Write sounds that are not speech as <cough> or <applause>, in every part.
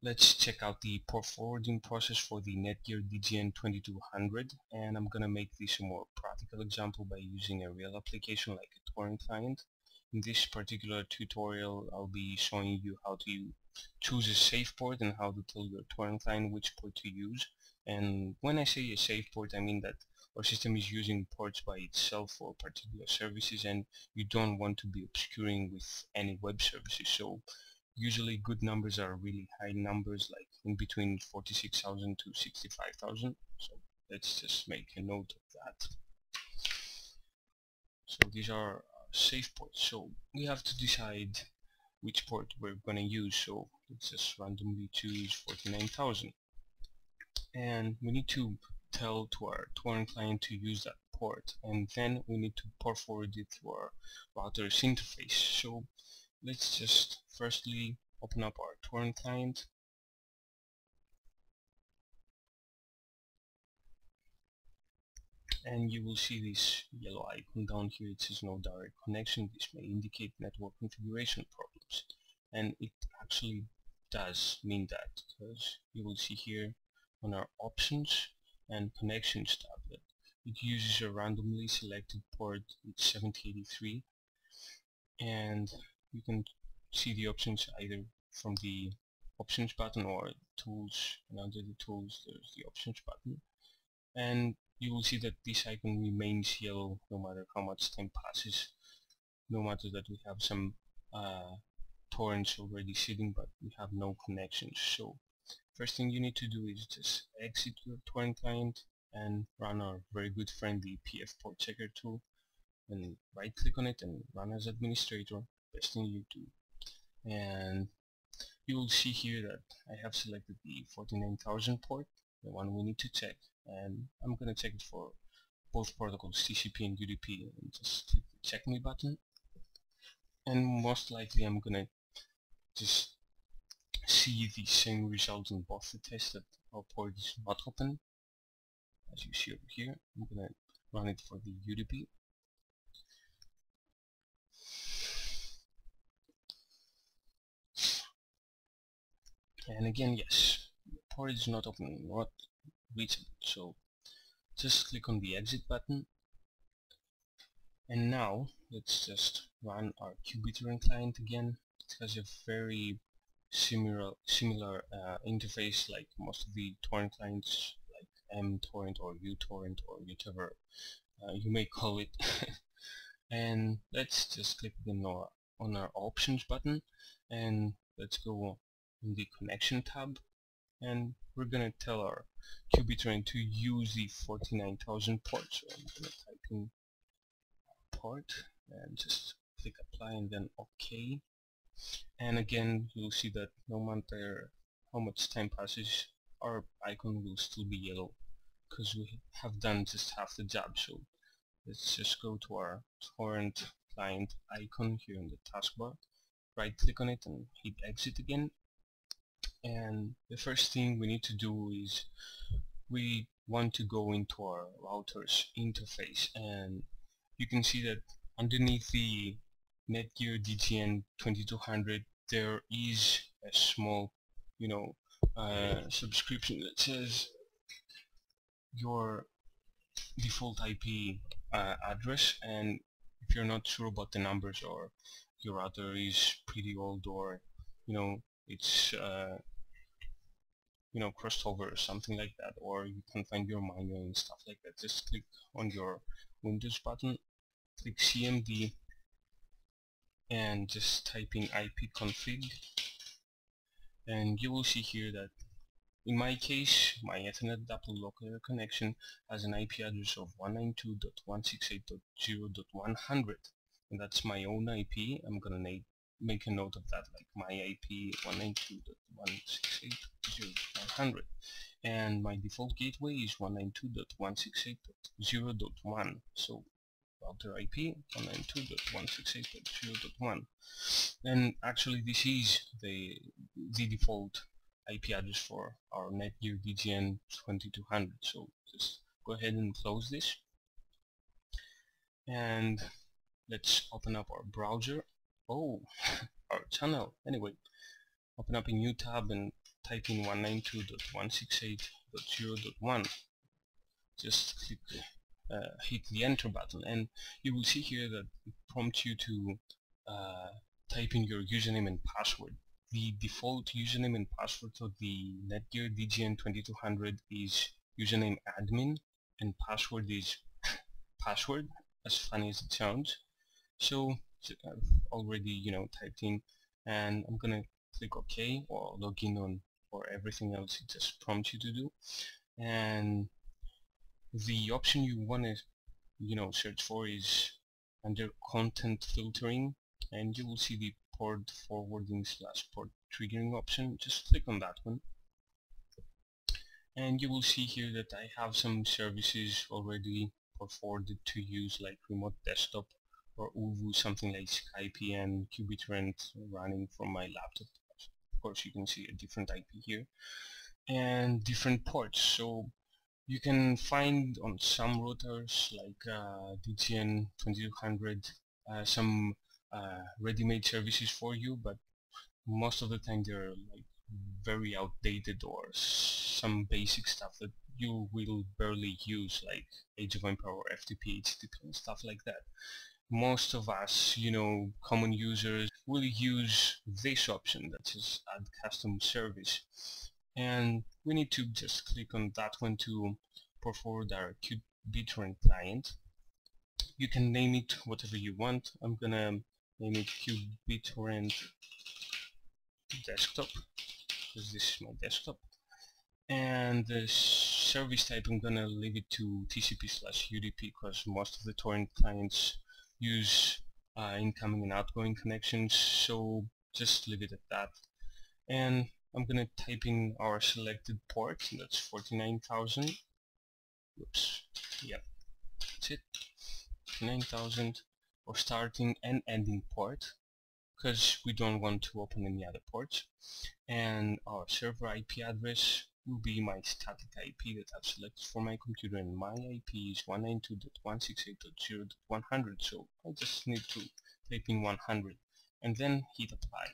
let's check out the port forwarding process for the Netgear DGN 2200 and I'm gonna make this a more practical example by using a real application like a torrent client. In this particular tutorial I'll be showing you how to choose a safe port and how to tell your torrent client which port to use and when I say a safe port I mean that our system is using ports by itself for particular services and you don't want to be obscuring with any web services so usually good numbers are really high numbers like in between 46,000 to 65,000 so let's just make a note of that. So these are uh, safe ports. So we have to decide which port we're going to use. So let's just randomly choose 49,000 and we need to tell to our torrent client to use that port. And then we need to port forward it to our router's interface. So let's just firstly open up our torrent client. And you will see this yellow icon down here. It says no direct connection. This may indicate network configuration problems. And it actually does mean that because you will see here on our options and connections tab that it uses a randomly selected port. It's 7083 and you can see the options either from the options button or tools and under the tools there's the options button. And you will see that this icon remains yellow no matter how much time passes no matter that we have some uh, torrents already sitting but we have no connections. So first thing you need to do is just exit your torrent client and run our very good friend the pf port checker tool. And right click on it and run as administrator best thing you do. And you will see here that I have selected the 49000 port the one we need to check and I'm gonna check it for both protocols TCP and UDP and just click the check me button. And most likely I'm gonna just see the same result in both the tests that our port is not open. As you see over here I'm gonna run it for the UDP and again yes port is not open not reachable. So just click on the exit button. And now let's just run our qBittorrent client again. It has a very similar similar uh, interface like most of the torrent clients like mTorrent or uTorrent or whatever uh, you may call it. <laughs> And let's just click on our, on our options button. And let's go in the connection tab. And we're gonna tell our qBittorrent to use the 49,000 port so I'm gonna type in port and just click apply and then OK. And again you'll see that no matter how much time passes our icon will still be yellow because we have done just half the job. So let's just go to our torrent client icon here in the taskbar. Right click on it and hit exit again and the first thing we need to do is we want to go into our router's interface and you can see that underneath the Netgear DGN 2200 there is a small you know uh, subscription that says your default IP uh, address and if you're not sure about the numbers or your router is pretty old or you know it's uh, you know crossover or something like that or you can find your manual and stuff like that. Just click on your Windows button click CMD and just type in ipconfig and you will see here that in my case my Ethernet double local connection has an IP address of 192.168.0.100 and that's my own IP I'm gonna make a note of that like my IP 192.168.0.100 and my default gateway is 192.168.0.1 so router IP 192.168.0.1 and actually this is the the default IP address for our Netgear DGN 2200 so just go ahead and close this. And let's open up our browser oh our channel. Anyway open up a new tab and type in 192.168.0.1 just click uh, hit the enter button and you will see here that it prompts you to uh, type in your username and password. The default username and password of the Netgear DGN2200 is username admin and password is <coughs> password as funny as it sounds. So I've uh, already you know typed in and I'm gonna click OK or log in on or everything else it just prompts you to do. And the option you want to you know search for is under content filtering and you will see the port forwarding slash port triggering option. Just click on that one. And you will see here that I have some services already forwarded to use like remote desktop or ooVoo something like Skype and qBittorrent running from my laptop of course you can see a different IP here and different ports so you can find on some routers like uh, DGN 2200 uh, some uh, ready-made services for you but most of the time they're like very outdated or some basic stuff that you will barely use like Age of Empire or FTP, HTTP and stuff like that. Most of us, you know, common users will use this option that is add custom service and we need to just click on that one to port forward our qBittorrent client. You can name it whatever you want. I'm gonna name it qBittorrent desktop because this is my desktop and the service type I'm gonna leave it to TCP slash UDP because most of the torrent clients use uh, incoming and outgoing connections so just leave it at that. And I'm gonna type in our selected port that's 49,000 whoops. Yep. That's it. 49,000 for starting and ending port because we don't want to open any other ports. And our server IP address will be my static IP that I've selected for my computer and my IP is 192.168.0.100 so I just need to type in 100 and then hit apply.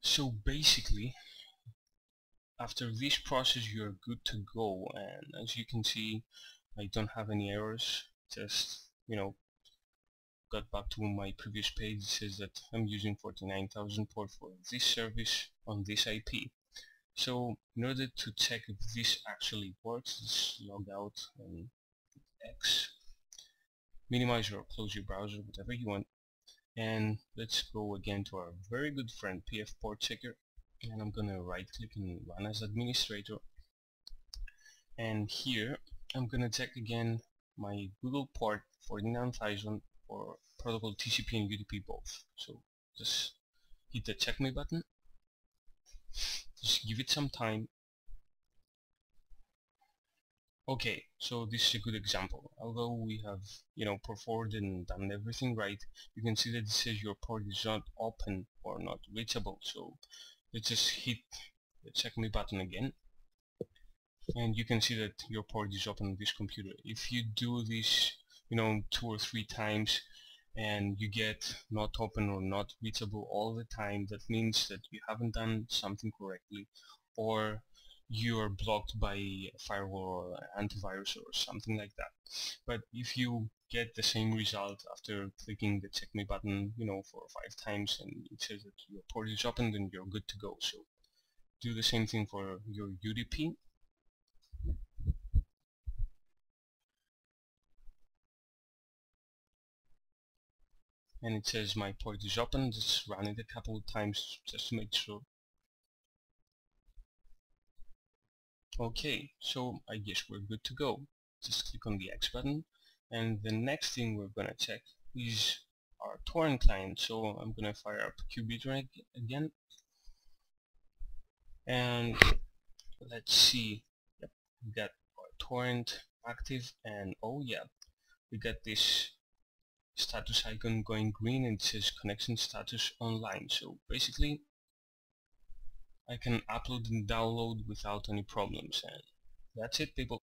So basically after this process you're good to go and as you can see I don't have any errors just you know got back to my previous page it says that I'm using 49,000 port for this service on this IP so in order to check if this actually works let's log out and X minimize or close your browser whatever you want. And let's go again to our very good friend PF port checker. And I'm gonna right click and run as administrator. And here I'm gonna check again my Google port 49000 for protocol TCP and UDP both. So just hit the check me button. Just give it some time. Okay, so this is a good example. Although we have, you know, performed and done everything right, you can see that it says your port is not open or not reachable. So let's just hit the check me button again and you can see that your port is open on this computer. If you do this, you know, two or three times and you get not open or not reachable all the time, that means that you haven't done something correctly or you are blocked by a firewall or antivirus or something like that. But if you get the same result after clicking the check me button, you know, four or five times and it says that your port is open, then you're good to go. So do the same thing for your UDP and it says my port is open. Just run it a couple of times just to make sure. Okay so I guess we're good to go. Just click on the X button. And the next thing we're gonna check is our torrent client. So I'm gonna fire up qBittorrent again. And let's see. Yep we got our torrent active and oh yeah we got this status icon going green and it says connection status online. So basically I can upload and download without any problems and that's it people